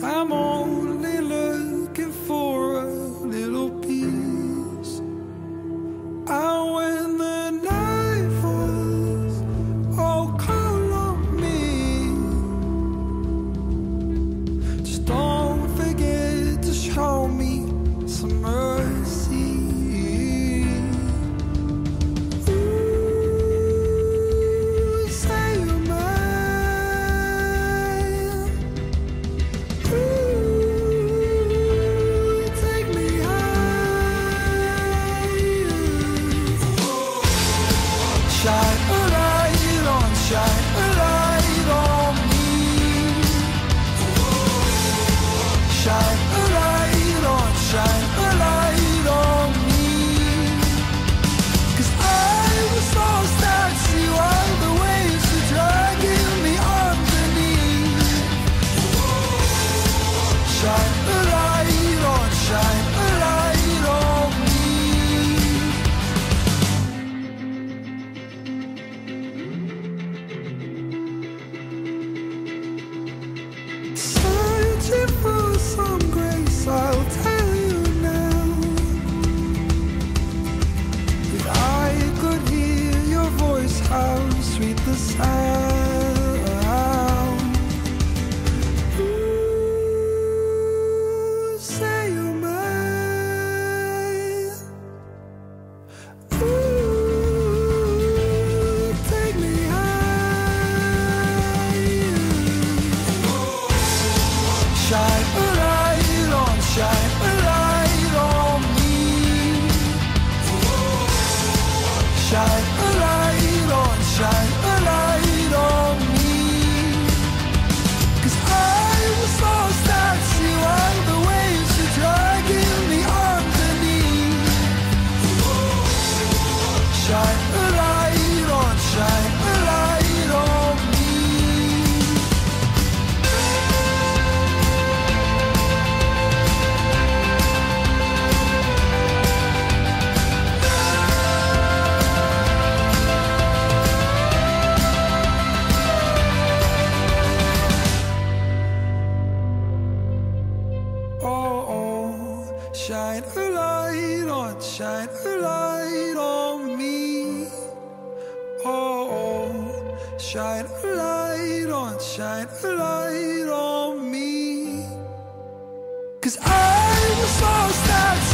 Vamos. shine a light on, shine a light on I was lost the dragging me. Shine the side. Light on, shine a light on me. Oh, oh, shine a light on, shine a light on me. Cause I was lost